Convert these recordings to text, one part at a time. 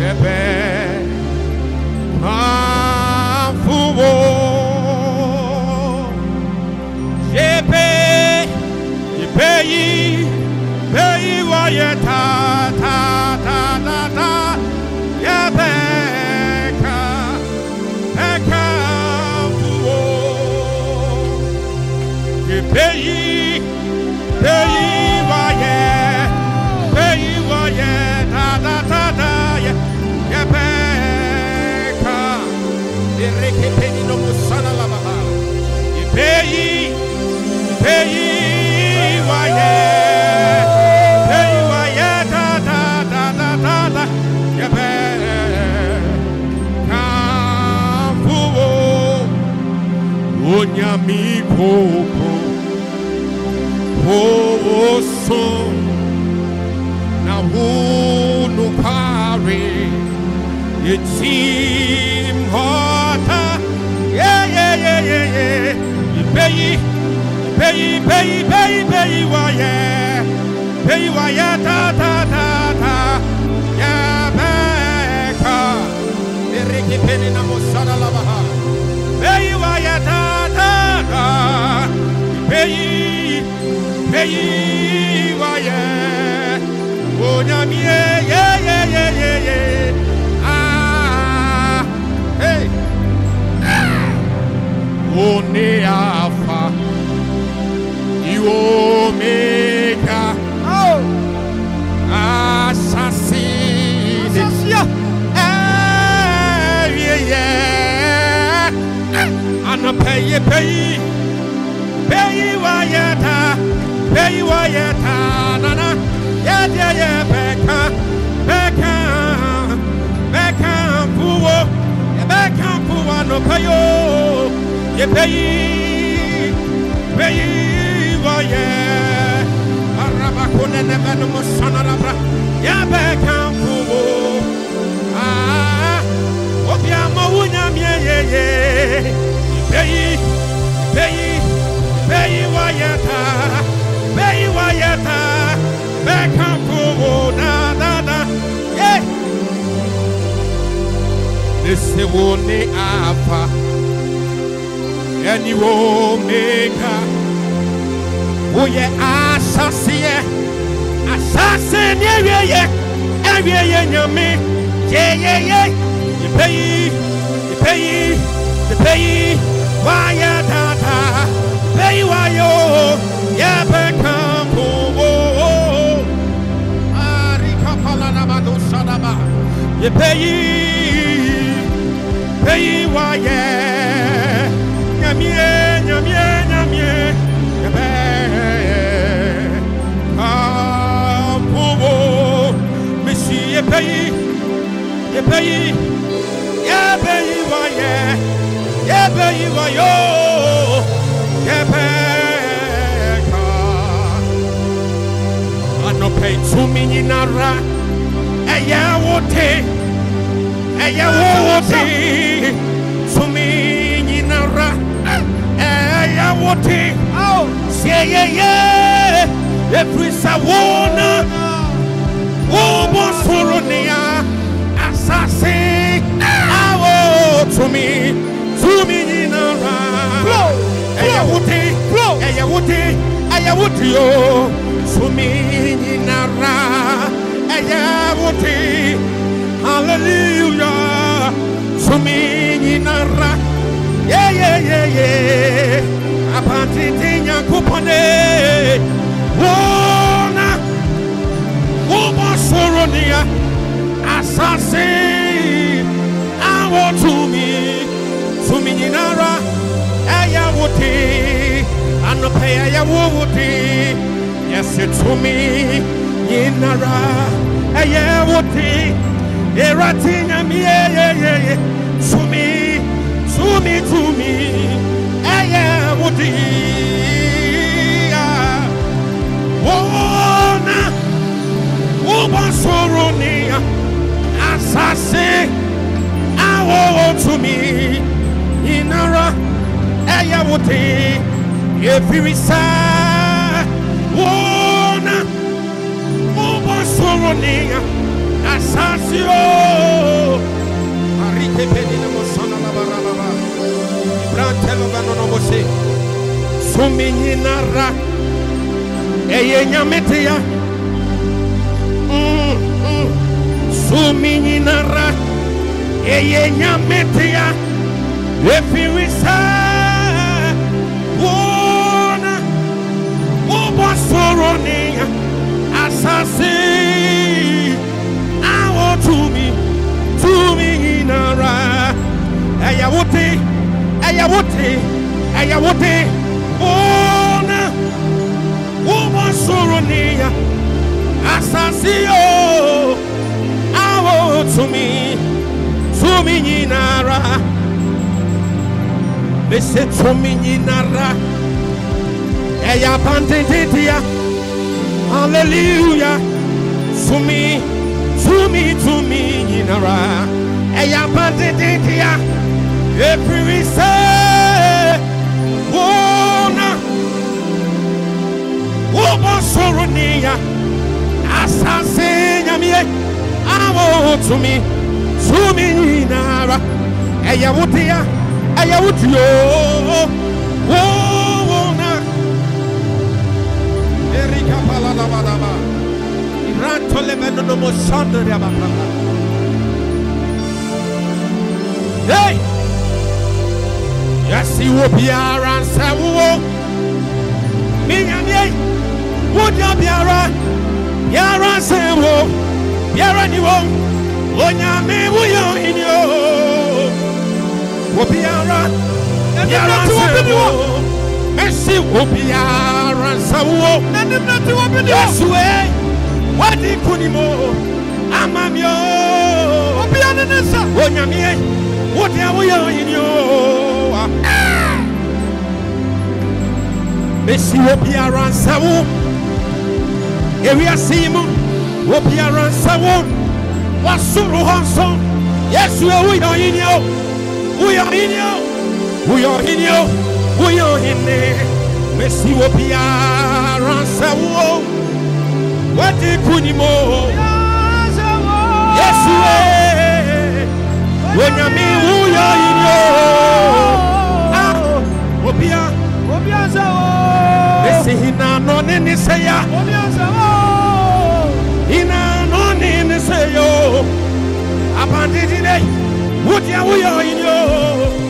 yepe onyami koko. Oh, so now who pare seem hotter. Yeah, yeah, yeah, yeah, yeah. Pay, pay, pay, why, yeah. Pay, why, yeah, ta, ta, ta, ta. Yeah, beka. Iriki penny na musana lavaha. Pay, pay, why, yeah. Oh, nyami, yeah, yeah, yeah, yeah, yeah, yeah. Ah, hey. One Alpha, Omega, Oh, assassin, Sasia. eh, yeah, yeah, and a pay, pay, pay, wayata, pay, wayata, nana, yeah, yeah, Becca, Becca, Becca, Fuwo, Becca, Fuwa, no payo, yeah, pay, pay, wayata. Arabakune nebenu musana labra. Yabe kamfuwo. Ah, obia mawunya mie ye ye. Beyi, beyi, beyi wayata, beyi wayata, be kamfuwo oh, da da da. Yeah. This one alpha, any omega woyɛ asaseɛ asase ne awieyɛ awieyɛ nyame yeyeye yɛpɛ yi yɛpɛ yi yɛpɛ yi wayɛ tata yi pɛ yi wayɛ nyamie nyamie nyamie. Wayɛ yɛbɛ anɔpɛ tumi nyinara ɛyɛ wo te? Ɛyɛ wo wo te? Tumi nyinara ɛyɛ wo te? Sieyeye efiri sɛ wona wobɔ soro nea asase awo tumi tumi nyinara ɛyɛ wo te? ɛyɛ wo te? Ɛyɛ wo te o tumi nyinara ɛyɛ wo te hallelujah tumi nyinara yeyeyeye apatete nyankopɔne wona wobɔ soro nea asase awɔ tumi tumi. Nyinara ɛyɛ wo de anɔpɛ ɛyɛ wo wo yɛsɛ tumi nyinara ɛyɛ wo de erati nyame yeyeyeye tumi tumi tumi ɛyɛ wo de wɔna wobɔ soro ne asase awɔwɔ tumi nyinara ɛyɛ wo de ɛfiri sɛ ona ubasoronia nasasio. Arikepedine mosana labarababa ibranteloganonobose suminyinara eye nyameteya mm, mm. suminyinara eye fọ́rọ̀ ní àṣàṣe àwọn túmí túmí ìnara ẹ̀yàwó tí ẹ̀yàwó tí ẹ̀yàwó tí ọ̀nà wọ́n sọ̀rọ̀ ní àṣàṣe o àwọn túmí túmí ìnara. Listen to me, Nara. Hallelujah. To me, to me, to me, fumi nyinara ɛyɛ apantententea efiri sɛ wɔna wona, soro niya. Asase nyamie awɔ tumi fumi nyinara ɛyɛ wotea ɛyɛ wotuo wɔn. Hey! Yes, he will be around. Minyamye, would you be around? Yara Samo, Yara Niwo, Onyame, Wuyo in you. Will be around. Yara mesi obiara nsawo nanim na ti wobi ni o yesu e wadi kunimo amami o. Obia ne ne nsa onyame e wodi awoyɛ ɔyini o. Ah. Mesi obiara nsawo ewiase yi mu obiara nsawo wasoro hɔ nso. Yesu e woyɛ ɔyini o. Woyɛ ɔyini o. Woyɛ ɔyini o. woyɛ ɔhene mesi wo biara nsɛ wo wadi kunim o yesu e onyame woyɛ ɔhene o ah obia mesi hina no ne sɛ ya hina no ne sɛ yo abandedine wodia woyɛ ɔhene o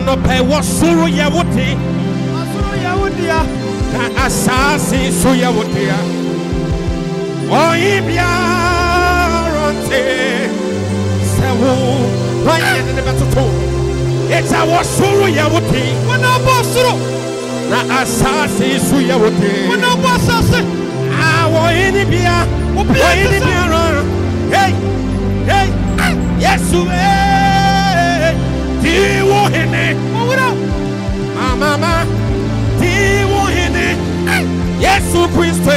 anɔpɛ wɔ soro yɛ wo te Asoro yɛ wo dea. na asase so yɛ wo dea ɔhe biara nte sɛ wo wanyɛ de ne bɛtoto ɛgya wɔ soro yɛ wo te Wɔn a bɔ soro. na asase so yɛ wo te Wɔn a bɔ asase. wɔhe ne bia wɔhe ne sɛ- biara hei hei yesu ee di wo hene Owura. Amama, di wo hene. Yesu Kristo,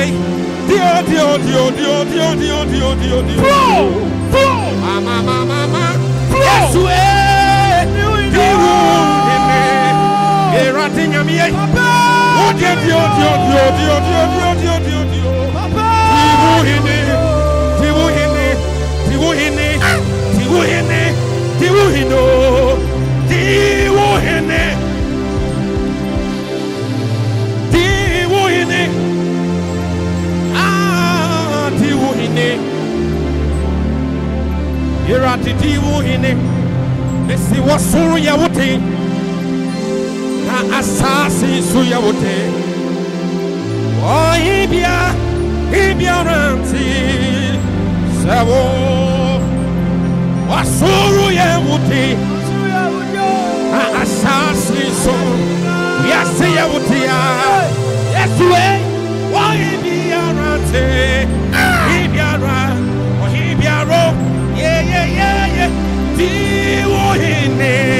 dio dio dio dio dio dio dio dio dio. Flow. Flow. Mama mama mama. Flow. Yesu eh, di wo hene. Erati nyamie. Papa. Dio dio dio dio dio dio dio dio dio. Papa. Di ya wote Oibia Ibia ranti Sewo Wasuru ya wote Na asasi so Yasi ya. Wote ya Yesu we Oibia ranti Ibia ranti Oibia ro. Yeah yeah yeah yeah. Diwo hine.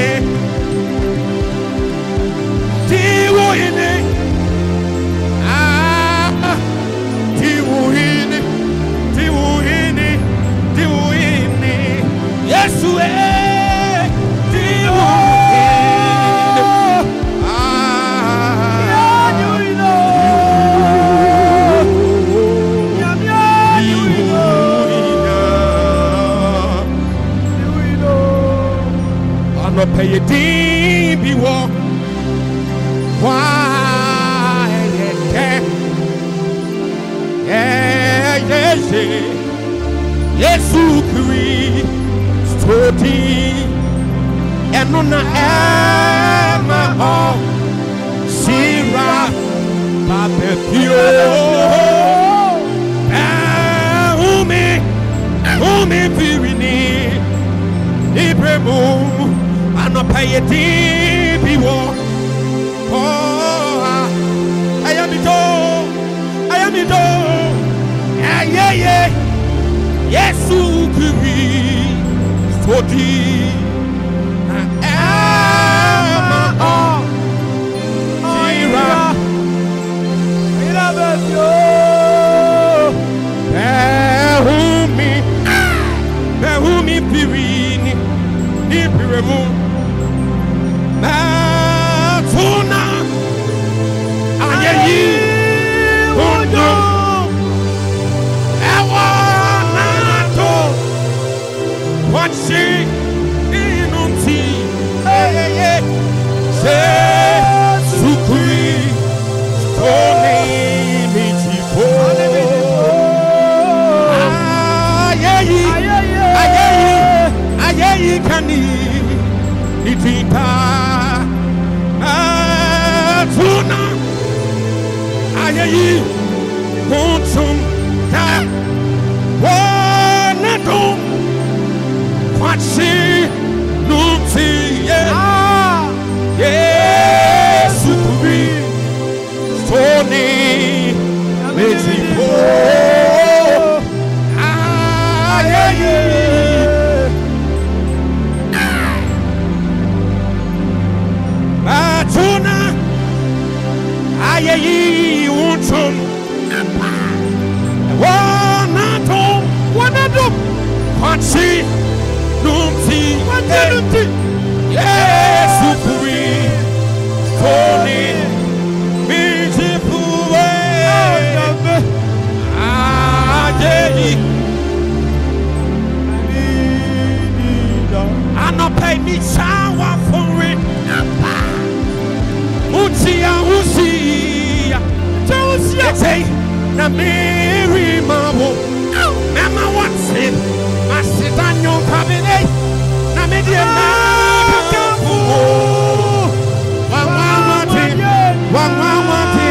wangwamwati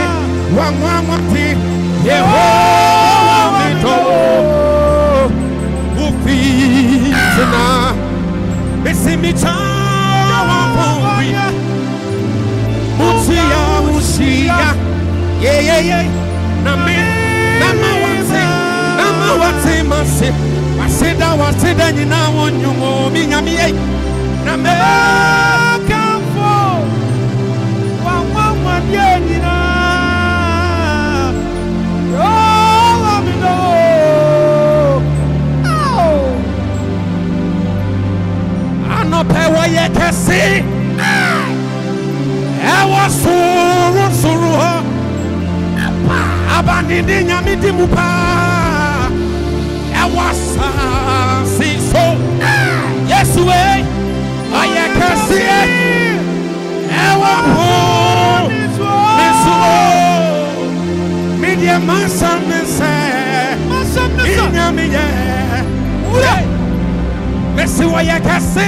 wangwamwati yehova mitowo ufizina misimica wapumbi mutiya usiya yeyeye nami namawati namawati masi wasida wasida yɛ kɛse ɛwɔ soro soro hɔ abanidi nyame di mu paa ɛwɔ asaase so. Yesu e. Ɔyɛ kɛseɛ ɛwɔ ho ne so medeɛ mansam ne sɛ nyame yɛ mesi wɔyɛ kɛse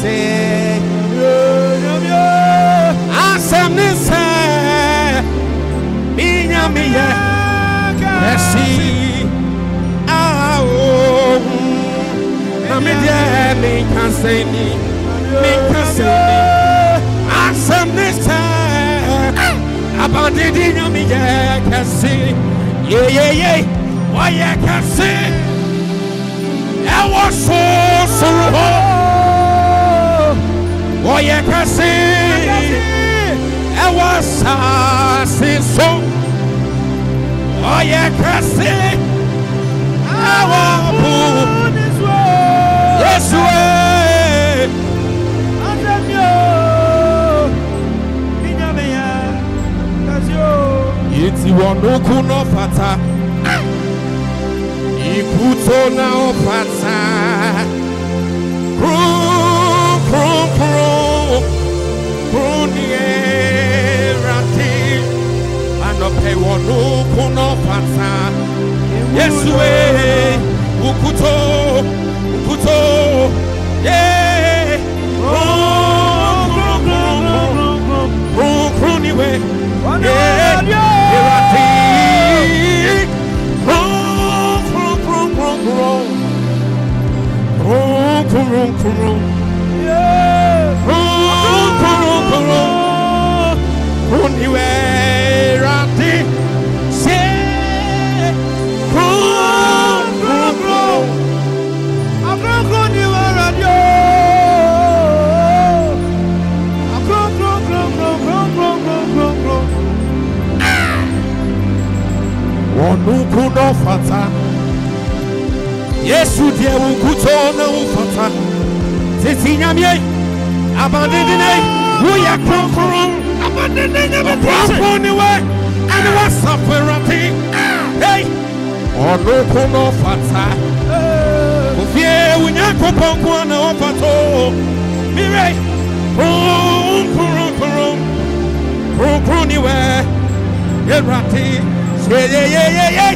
kɛse asɛm ne sɛ mi nyame yɛ kɛse wɔyɛ kɛse ɛwɔ sosoro hɔ wɔyɛ kɛse ɛwɔ saase so wɔyɛ kɛse ɛwɔ po yesu ee. Yeti wɔnuku n'ɔfata, ikuto na ɔfata, krum ni erati, anɔpɛ wɔnuku n'ɔfata, Yesu ee, ukuto ukuto ni we. Wɔnuku n'ɔfata, Yesu deɛ wukuto na wufata, titi nyamie, abandidine, wuyɛ kronkron, abandidine nyame kronkron ni we, ɛni wa safirati, hey, ɔnuku n'ɔfata, kofie wunyankopɔn ko na ɔfata o, mire, kronkron kronkron, we, erati, yeyeyeyeye,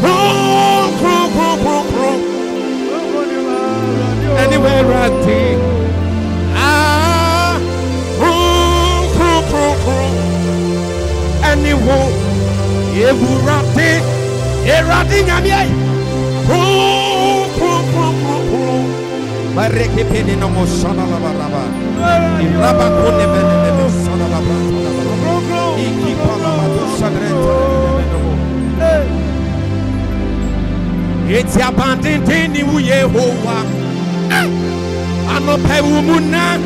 kron kron kron Bareke pene no mo shana la baraba. Iraba kone bene bene shana la baraba. Iki pala madu shadreta bene mo. Eti abandoned ni wu Yehowa. Anɔpɛ wo mu na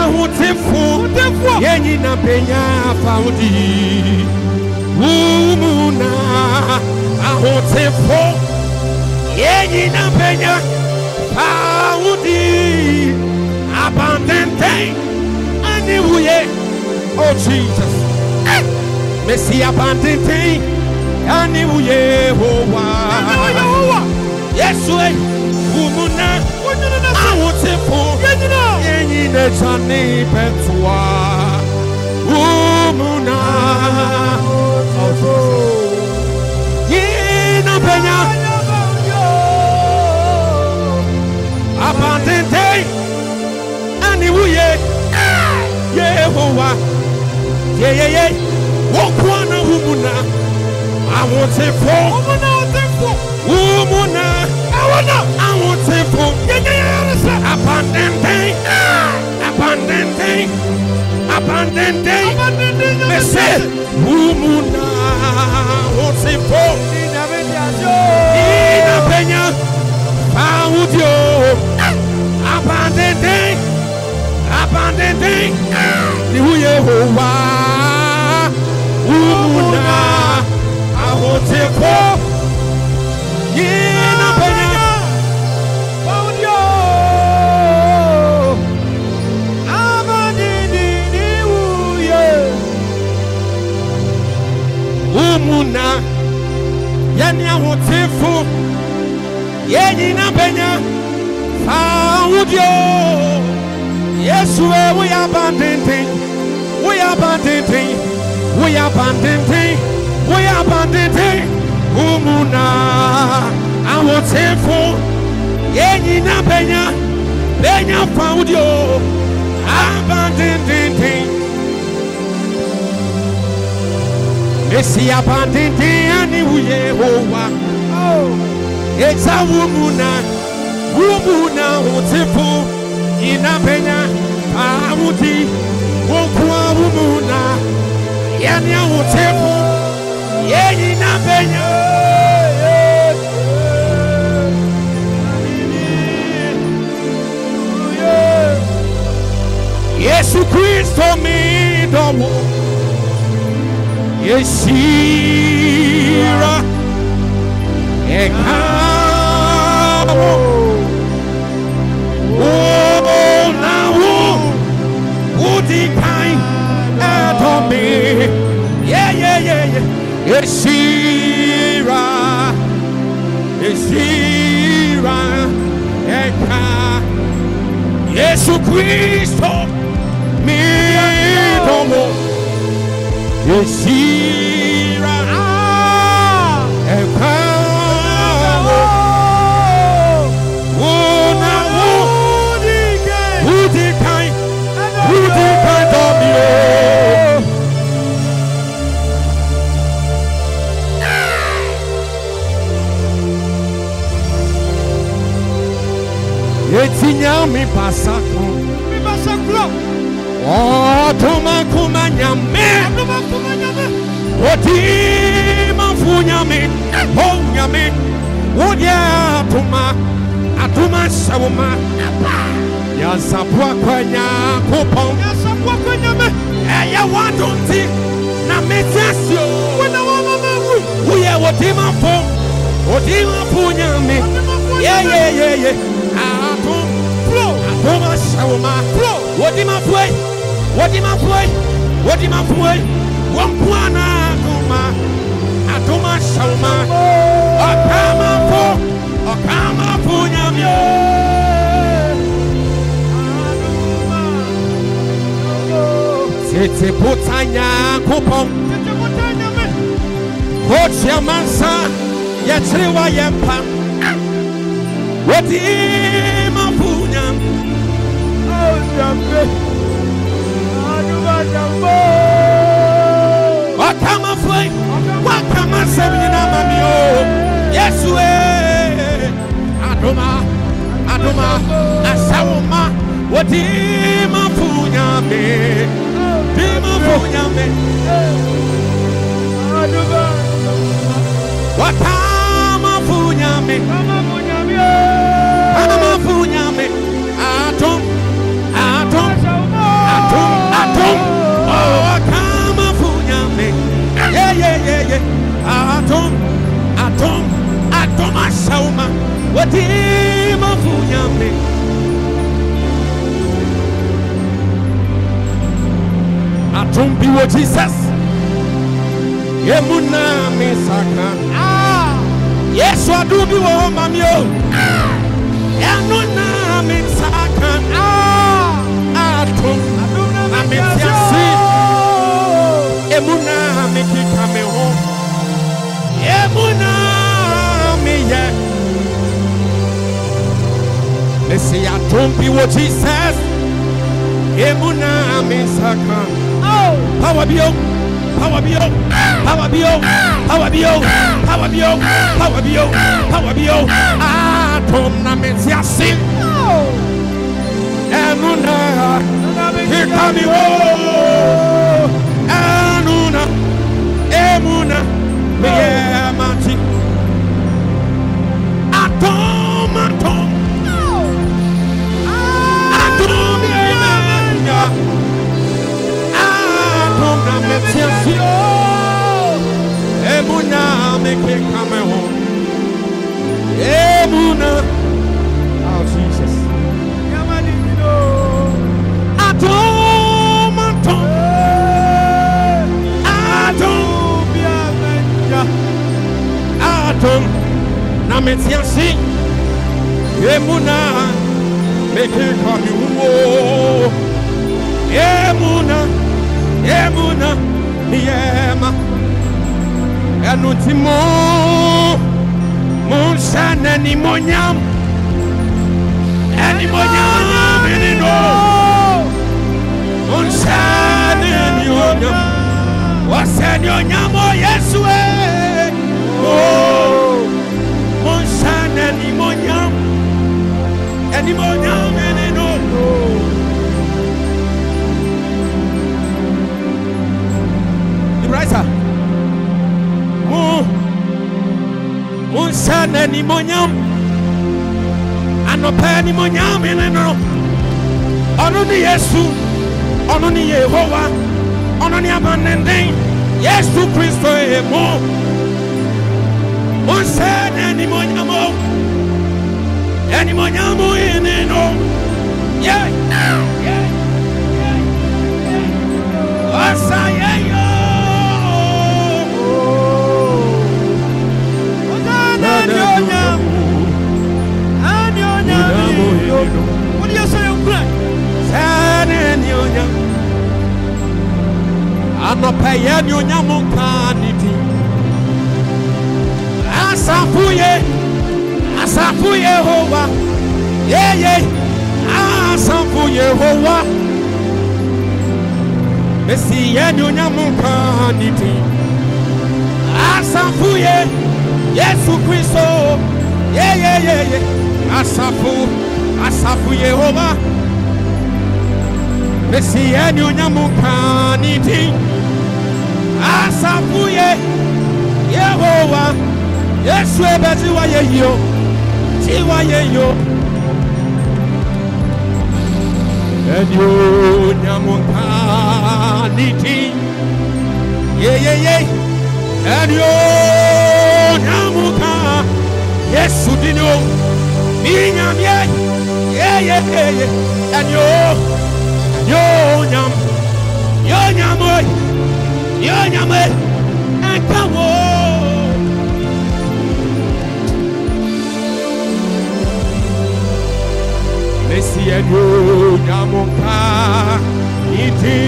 ahotefo yɛn nyina benya afawodi. Wo mu na ahotefo yɛn afawodi. Abandoned ye. Oh Jesus. Messi abandoned ani oh, wu Yehowa. Yesu e umuna ahotefo yenyi n'ekyane pɛtoa umuna yeyeye wokoa na umuna ahotefo umuna ahotefo abandenten abandenten abandenten mese umuna ahotefo ina penya audio abandenten abandenten abandoned ihu yehowa umuna ahotepo yina penya paudio abandoned ihu ye umuna yani ahotepo yina penya paudio bɛnya faa wodeɛ yesu e woyɛ abandenten woyɛ abandenten woyɛ abandenten woyɛ abandenten wo mu na ahotefo yɛn nyina bɛnya bɛnya faa wodeɛ abandententen Esi abandenten ani wo Yehowa Eja wo mu na wo mu na wo tefo ina benya awudi wo kwa wo mu na yani wo tefo ye ina benya Yesu Kristo mi dowo Yeshira Ekawo Onawo Edomi Yeah, yeah, yeah, yeah. Yeshira. Yeshira. Eka. Yesu Kristo. Mi domo. Yeshira metinya mi basako mi basakuro ɔdomakoma nyame ɔdomakoma nyame odimanfo nyame ɛhɔ nyame wodeɛ adoma adoma hyɛwoma yɛnsaboa kɔ nyankopɔn yɛnsaboa kɔ nyame ɛyɛ wadom nti na mete asio wona wamama wu woyɛ wodimanfo odimanfo nyame yeyeyeye Atuma shawuma Wodi mafu Wodi mafu Wodi mafu Wampwana atuma Atuma shawuma Okama fo Okama fo nyame Tete puta nyakopon Kochia mansa Yechiri wa yempa Wodi mafu nyame Wakama foi, wakama semina mami o. Yesu e. Adoma, adoma, asawoma. Wodi mafunya me, di mafunya me. Wakama funya me, kama funya atom asawoma. Wodi mafunya me. Atom bi Jesus. Yemuna me saka. Yesu adu bi wo mami o. Yanu na me saka. Atom na me me ho. Bi wo Jesus. Emuna me saka. Power be on. Power be on. Power be on. Power be on. Power be on. Power be on. Power be on. Atom na me tiasi. Emuna. Here come you. Anuna. Emuna. Me mati. Tiasi. Emuna me ke kame. Emuna. Oh Jesus. Atom. Atom. Atom. dom na mete ase emu na mekeka me wuo emu na emu na meyɛma ɛno nti mo monhyɛ n'animonyam animonyam ne no monhyɛ n'anionyam wɔsɛ neonyam o yesu e Oh, monhyɛ n'animonyam animonyam ne no ibrahisa mo monhyɛ n'animonyam anɔpɛ animonyam ne no ɔno ne yesu ɔno ne yehowa ɔno ne amannenden yesu kristo e mo monhyɛ n'animonyam o animonyam ne no yeah, yeah, yeah. ɔsa yɛyɛ Hosanna ni yo. Wodi yɛ sɛ yɛ nkura. sɛne animonyam anɔpɛ yɛ animonyam nka ne din asafo ye asafo yehowa yeye asafo yehowa mesi yɛ animonyam nka ne din asafo ye yesu kristo yeyeyeye asafo asafo yehowa mesi yɛ animonyam nka ne din asafo ye yehowa yesu ebɛti wa ye yio ti wa ye yo. Ɛni o nyamu nka ni ti yeyeye ɛni o nyamu nka yesu di ni o. Mi nyamie yeyeye ɛni o ɛni o nyam yo nyamu yo nyamu ɛka wo. Messi ẹni o nyamuka ìdí.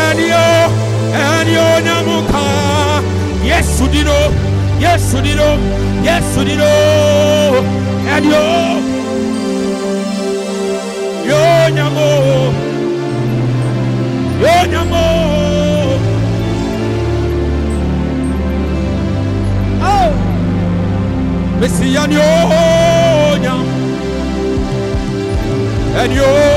Ẹni o ẹni o nyamuka Yesu dino oh. Yesu dino oh. Yesu dino oh. ẹni o yóò nyamo. Yóò nyamo. Oh. Messi ẹni o nyam. Ẹni o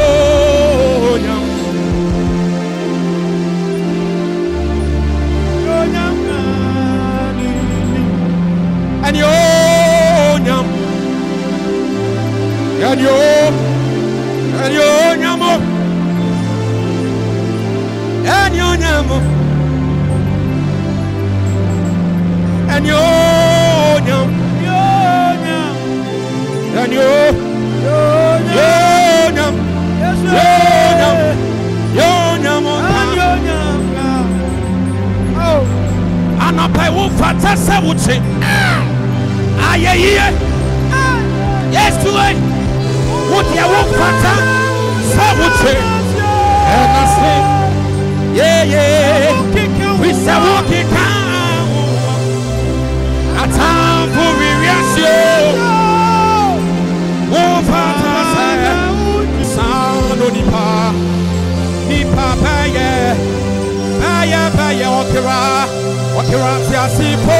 ɔkera te ase po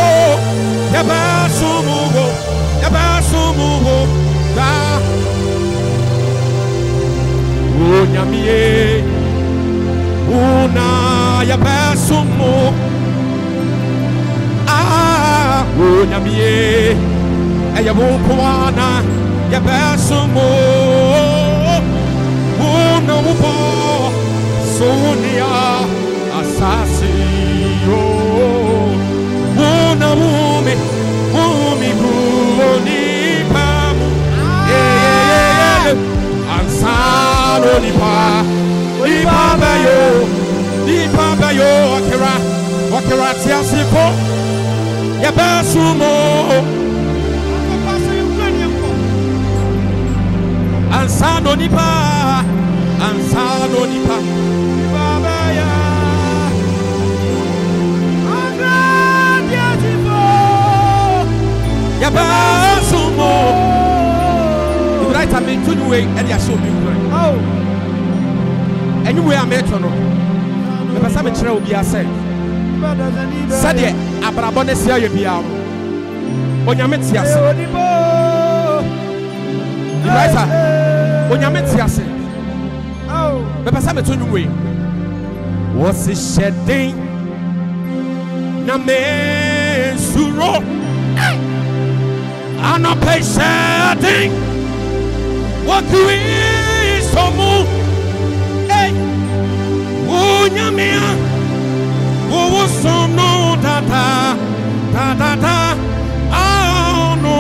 yɛbɛsom wo yɛbɛsom wo da onyamie una yɛbɛsom wo Ah, onyamie ɛyɛ wo nko ara na yɛbɛsom wo wo na wome wome gu onipa mu Yeyeyeye. ansa na onipa onipa bɛyɛ o nipa bɛyɛ o ɔkera ɔkera ateasefo yɛbɛsom o Papa wei ɛde ahyɛ obi nkura ɛnwom wei a meto no mepɛ sɛ mekyerɛ obiaa sɛ sɛdeɛ abrabɔ no si ayɛ biara no onyame te ase. Ibrahita onyame te ase. Mepɛ sɛ meto nwom wei wɔse den na mensuro anɔpɛ den wɔkristo mu? Ei wonyame ah, a wowosom no dada dadada ano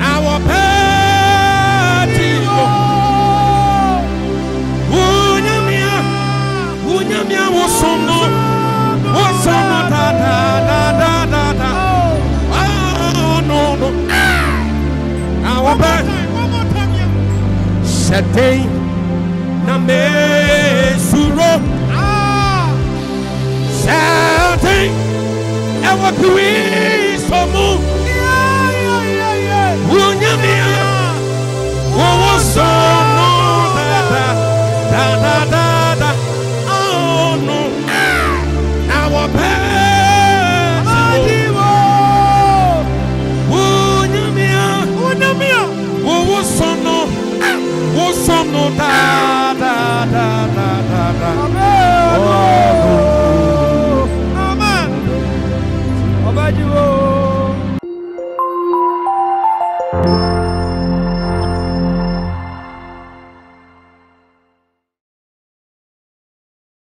na wɔpɛ hyɛ den na mesuro hyɛ den ɛwɔ kristo mu wonyame a wowosom da da da da da da.